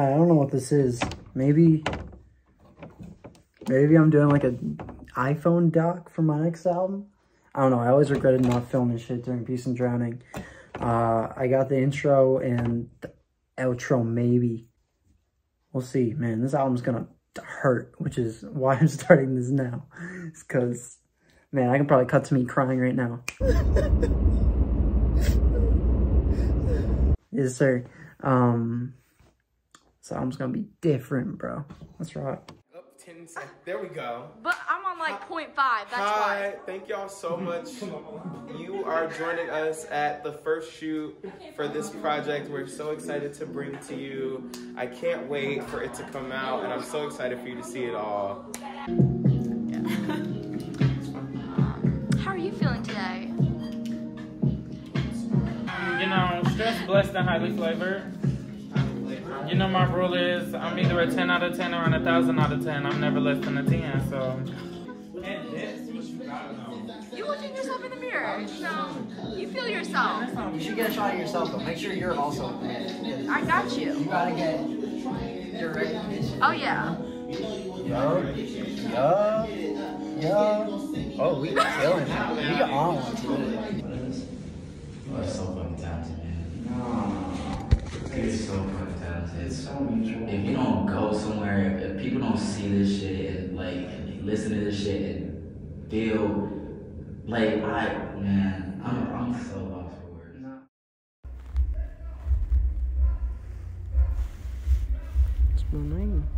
I don't know what this is. Maybe, maybe I'm doing like a iPhone doc for my next album. I don't know. I always regretted not filming shit during Peace and Drowning. Uh, I got the intro and the outro, maybe. We'll see, man. This album's gonna hurt, which is why I'm starting this now. It's because, man, I can probably cut to me crying right now. yes, sir. Um, this album's gonna be different, bro. That's right. Up 10 seconds. There we go. But I'm on like 0.5. That's Hi, why. thank y'all so much. You are joining us at the first shoot for this project. We're so excited to bring to you. I can't wait for it to come out, and I'm so excited for you to see it all. How are you feeling today? You know, stress, blessed, and highly flavored. You know my rule is I'm either a 10 out of 10 or an 1,000 out of 10. I'm never less than a 10, so. You look at yourself in the mirror. You you feel yourself. You should get a shot of yourself, though. Make sure you're also. I got You you. gotta get your recognition. Oh yeah. Yo, yo, yo. Oh, we killing it. We on one too. You are so fucking talented, man. You're so fucking talented. If you don't go somewhere, if, if people don't see this shit and like listen to this shit and feel like I, man, I'm, I'm so lost for words. It's my name.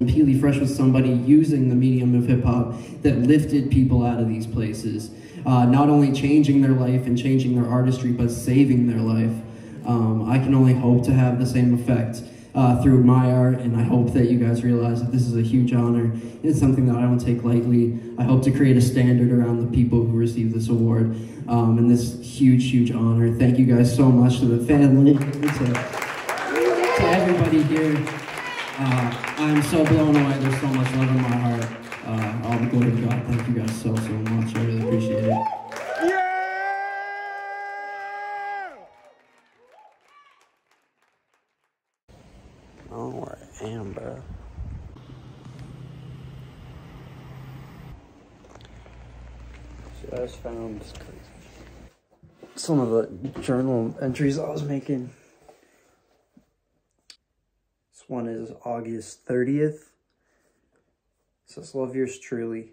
Completely fresh with somebody using the medium of hip hop that lifted people out of these places. Uh, not only changing their life and changing their artistry, but saving their life. Um, I can only hope to have the same effect uh, through my art, and I hope that you guys realize that this is a huge honor. It's something that I don't take lightly. I hope to create a standard around the people who receive this award um, and this huge, huge honor. Thank you guys so much to the family, to, to everybody here. Uh, I'm so blown away. There's so much love in my heart. Uh, all the glory to God. Thank you guys so, so much. I really appreciate it. I don't know where I am, bro. See, I just found. Some of the journal entries I was making. One is August 30th. It says, Love yours truly.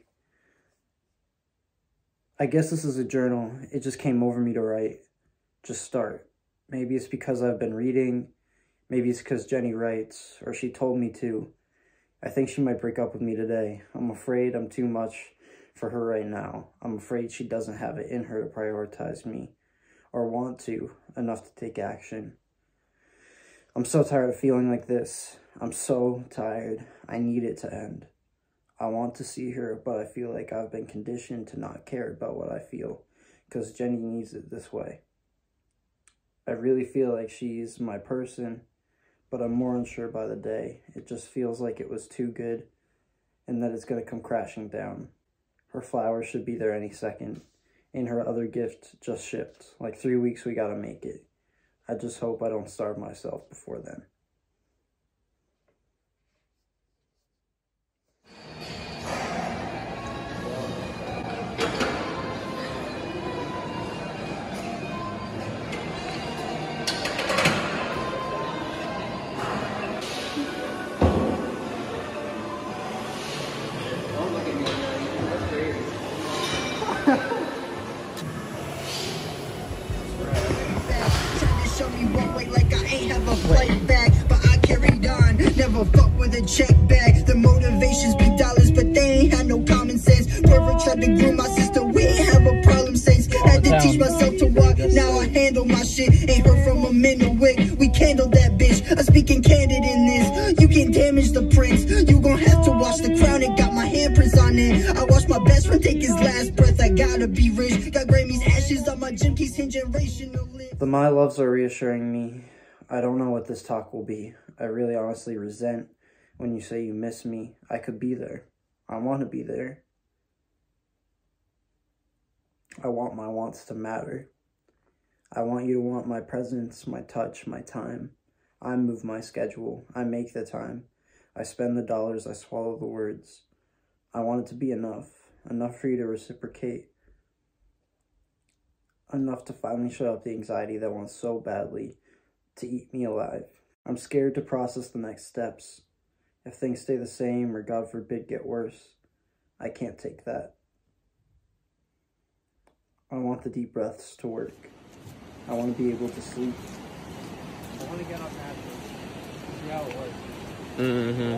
I guess this is a journal. It just came over me to write. Just start. Maybe it's because I've been reading. Maybe it's because Jenny writes, or she told me to. I think she might break up with me today. I'm afraid I'm too much for her right now. I'm afraid she doesn't have it in her to prioritize me, or want to, enough to take action. I'm so tired of feeling like this. I'm so tired. I need it to end. I want to see her, but I feel like I've been conditioned to not care about what I feel, because Jenny needs it this way. I really feel like she's my person, but I'm more unsure by the day. It just feels like it was too good and that it's going to come crashing down. Her flowers should be there any second, and her other gift just shipped. Like three weeks, we got to make it. I just hope I don't starve myself before then. Trying now I handle my shit. Ain't heard from a man a wick, we candled that bitch. I'm speaking candid in this. You can't damage the prince. You gon' have to wash the crown, it got my handprints on it. I watched my best friend take his last breath, I gotta be rich. Got Grammy's ashes on my gym keys, generational. The My Loves are reassuring me. I don't know what this talk will be. I really honestly resent when you say you miss me. I could be there. I want to be there. I want my wants to matter. I want you to want my presence, my touch, my time. I move my schedule. I make the time. I spend the dollars. I swallow the words. I want it to be enough. Enough for you to reciprocate. Enough to finally shut up the anxiety that wants so badly to eat me alive. I'm scared to process the next steps. If things stay the same or God forbid get worse, I can't take that. I want the deep breaths to work. I want to be able to sleep. I want to get up naturally. See how it works. Mm-hmm.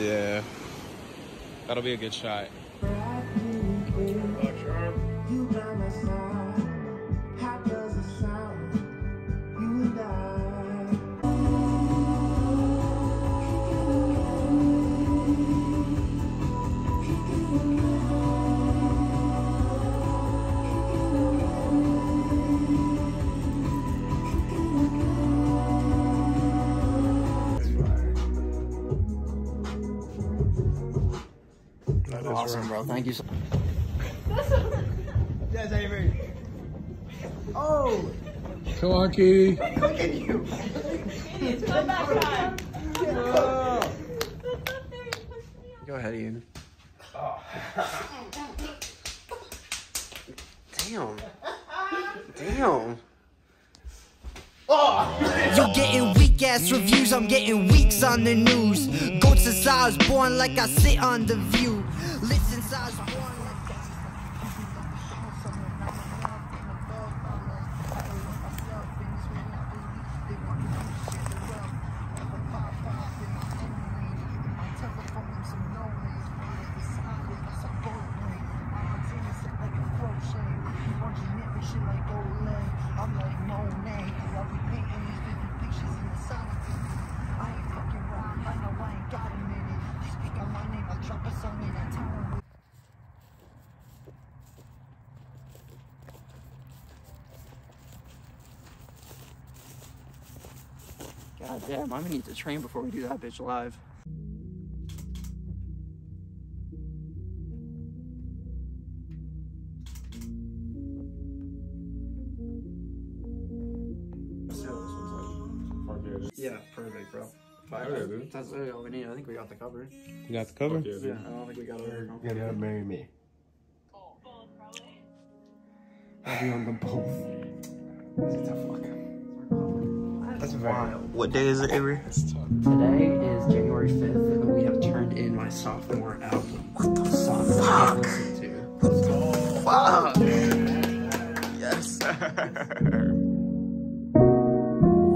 Yeah. That'll be a good shot. Awesome, bro. Thank you so Yes, Avery. Oh! Come on, Key. Look at you. Come back time. Oh. Go ahead, Ian. Damn. Damn. You're getting weak ass reviews, I'm getting weeks on the news. Go since I was born like I sit on the view. Listen, since I was born like I'm like Monet, I'll be painting these vivid pictures in the silence. I ain't fucking around, I know I ain't got a minute. You speak on my name, I'll drop a song in that town. God damn, I'm gonna need to train before we do that bitch live. Yeah, perfect, bro. Oh, That's literally all we need. I think we got the cover. You got the cover? Yeah, I don't think we got it. You're gonna marry me. I'll be on the both. That's wild. What day is it, Avery? Today is January 5th, and we have turned in my sophomore album. What the fuck? Fuck. Yes, sir.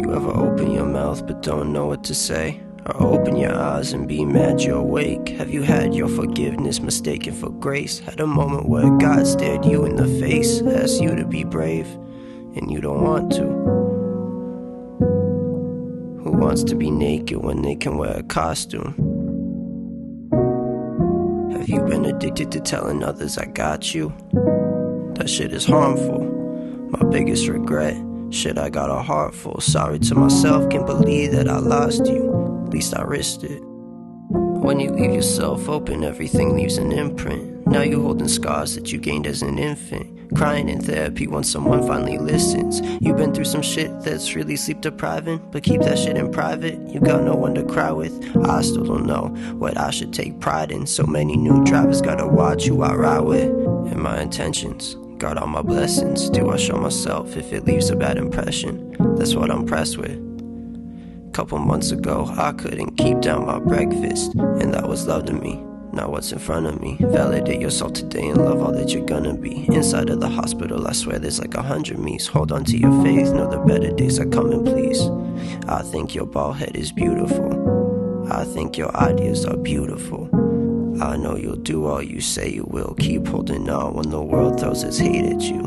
You ever open your mouth but don't know what to say? Or open your eyes and be mad you're awake? Have you had your forgiveness mistaken for grace? Had a moment where God stared you in the face, asked you to be brave, and you don't want to? Wants to be naked when they can wear a costume? Have you been addicted to telling others I got you? That shit is harmful. My biggest regret. Shit, I got a heart full. Sorry to myself, can't believe that I lost you. At least I risked it. When you leave yourself open, everything leaves an imprint. Now you're holding scars that you gained as an infant. Crying in therapy when someone finally listens. You've been through some shit that's really sleep depriving, but keep that shit in private. You got no one to cry with. I still don't know what I should take pride in. So many new drivers gotta watch who I ride with. And my intentions. Got all my blessings. Do I show myself if it leaves a bad impression? That's what I'm pressed with. Couple months ago, I couldn't keep down my breakfast, and that was love to me. Now what's in front of me? Validate yourself today and love all that you're gonna be. Inside of the hospital, I swear there's like a hundred me's. Hold on to your faith, know the better days are coming, please. I think your bald head is beautiful. I think your ideas are beautiful. I know you'll do all you say you will. Keep holding on when the world throws its hate at you.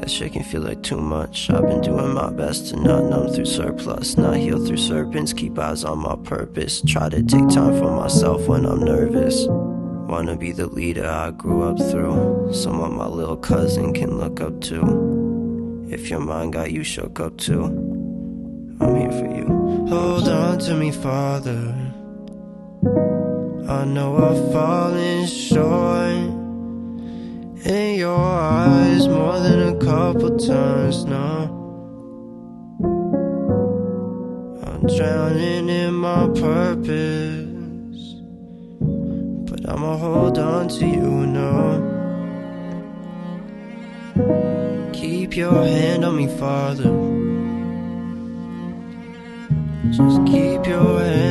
That shit can feel like too much. I've been doing my best to not numb through surplus, not heal through serpents. Keep eyes on my purpose. Try to take time for myself when I'm nervous. Wanna be the leader I grew up through. Someone my little cousin can look up to. If your mind got you shook up too, I'm here for you. Hold on to me, Father. I know I've fallen short. In your eyes more than a couple times now. I'm drowning in my purpose, but I'ma hold on to you now. Keep your hand on me, Father. Just keep your hand